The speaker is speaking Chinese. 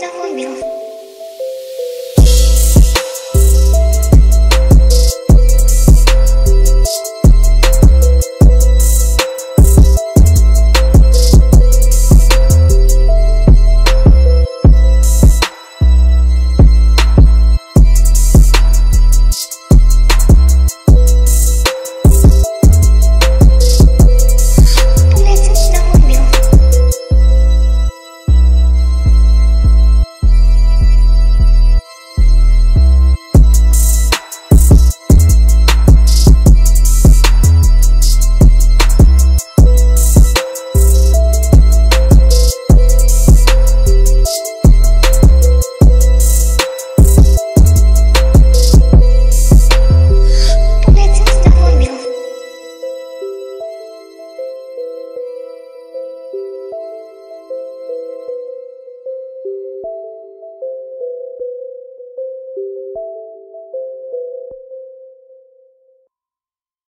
最后一名